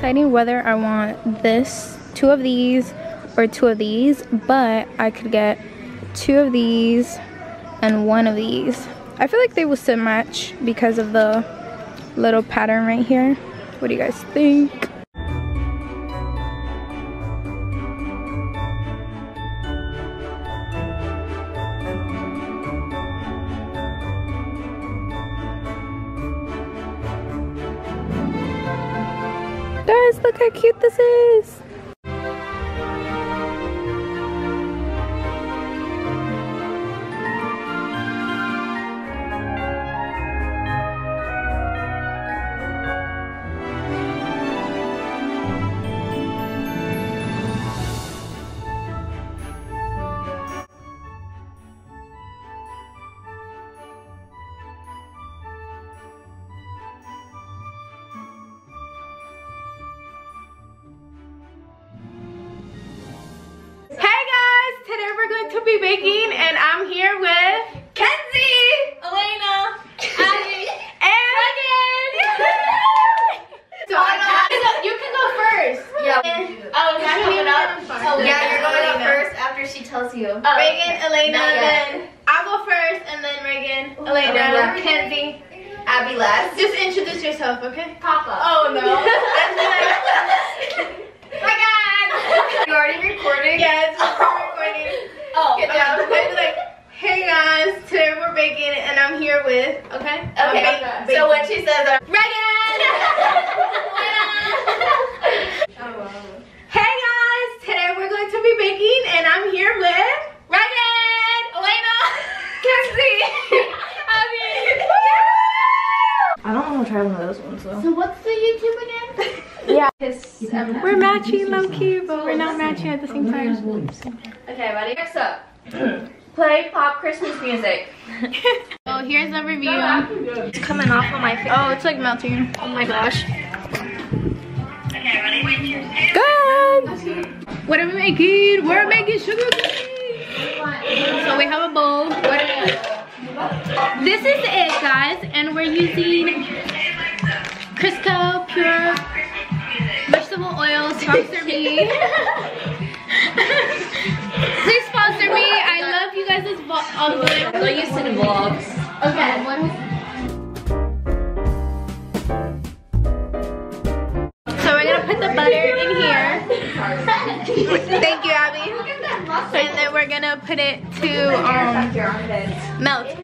deciding whether I want this, two of these, or two of these, but I could get two of these and one of these. I feel like they will still match because of the little pattern right here. What do you guys think? How cute this is. Today to be baking and I'm here with Kenzie, Elena, Abby, and Megan. so you can go first. Yeah. Oh, Is that coming up? Yeah, you're going up first after she tells you. Oh. Megan, Elena, then I'll go first and then Megan, Okay, Elena, yeah. Kenzie. Abby last. Just introduce yourself, okay? Papa. Oh no. And then- My God. You already recording? Yes, we're recording. Oh. Oh. Get down. I'd be like, hey guys, today we're baking and I'm here with, okay? Okay. So when she says uh, Megan! hey guys, today we're going to be baking and I'm here with Megan, Elena, Kenzie, Abby. I don't want to try one of those ones though. So what's the YouTube again? We're matching low but we're not matching at the same time. Okay, ready? Next up. Play pop Christmas music. oh, here's the review. It's coming off on my face. Oh, it's like melting. Oh my gosh. Okay, ready? Good. What are we making? We're making sugar cookies. So we have a bowl. What this is it, guys, and we're using Sponsor me. Please sponsor me. I love you guys' vlogs. So used to the vlogs. Okay. So we're gonna put the butter in here. Thank you, Abby. And then we're gonna put it to um, melt.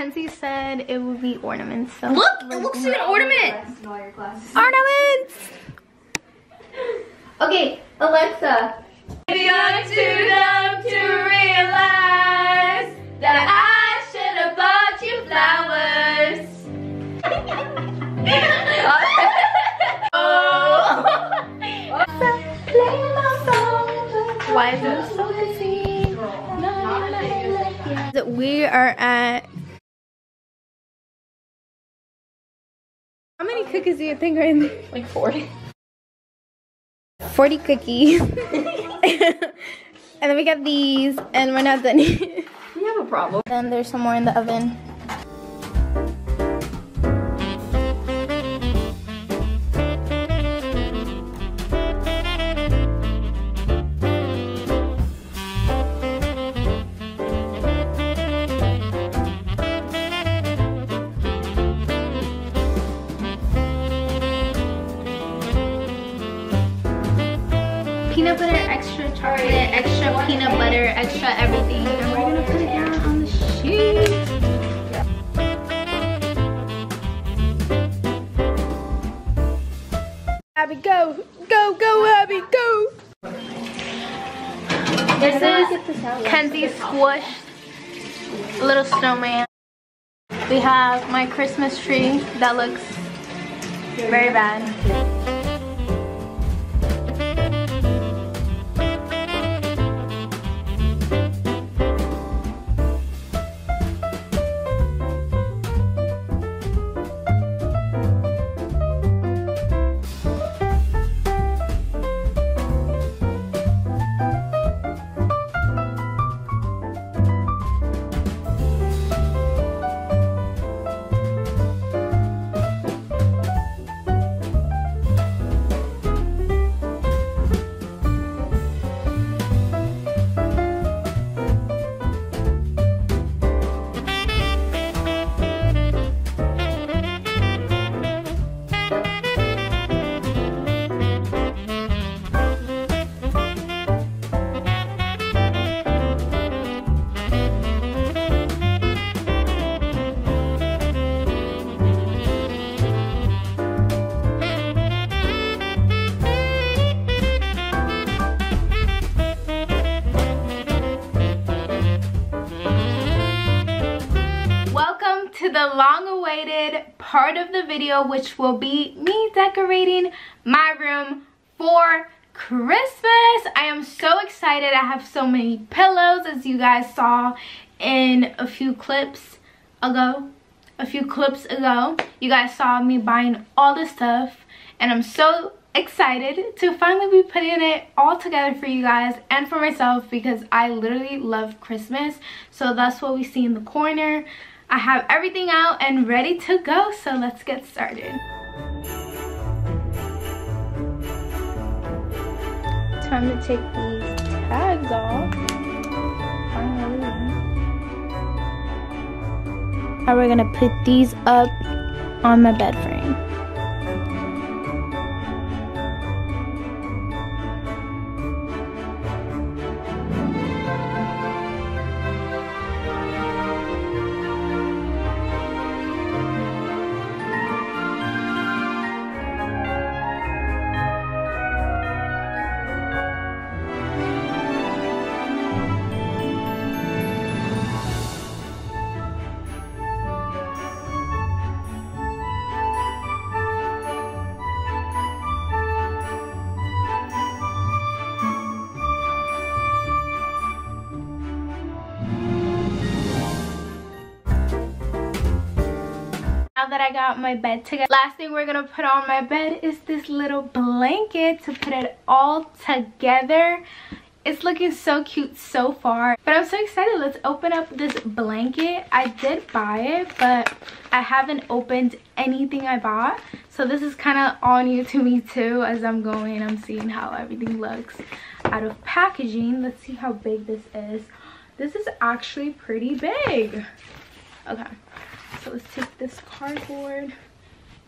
Because Kenzie said it would be ornaments. So. Look, it looks like an ornament. Ornaments! Okay, Alexa. Too dumb to realize that I should have bought you flowers. oh. Why is it so busy? We are at you can see a thing right there. Like 40. 40 cookies. and then we got these, and we're not done yet. We have a problem. Then there's some more in the oven. Peanut butter, extra chocolate, extra peanut butter, extra everything. And we're gonna put it down on the sheet. Abby, go! Go, go, Abby, go! This is Kenzie squished little snowman. We have my Christmas tree that looks very bad. Part of the video, which will be me decorating my room for Christmas. I am so excited. I have so many pillows, as you guys saw in a few clips ago. A few clips ago, you guys saw me buying all this stuff, and I'm so excited to finally be putting it all together for you guys and for myself because I literally love Christmas. So that's what we see in the corner. I have everything out and ready to go, so let's get started. Time to take these tags off. Finally. Now we're gonna put these up on my bed frame. That I got my bed together, last thing we're gonna put on my bed is this little blanket to put it all together. It's looking so cute so far, but I'm so excited. Let's open up this blanket. I did buy it, but I haven't opened anything I bought. So this is kind of all new to me too. As I'm going, I'm seeing how everything looks out of packaging. Let's see how big this is. This is actually pretty big. Okay. So let's take this cardboard.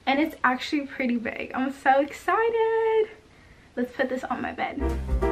And it's actually pretty big. I'm so excited. Let's put this on my bed.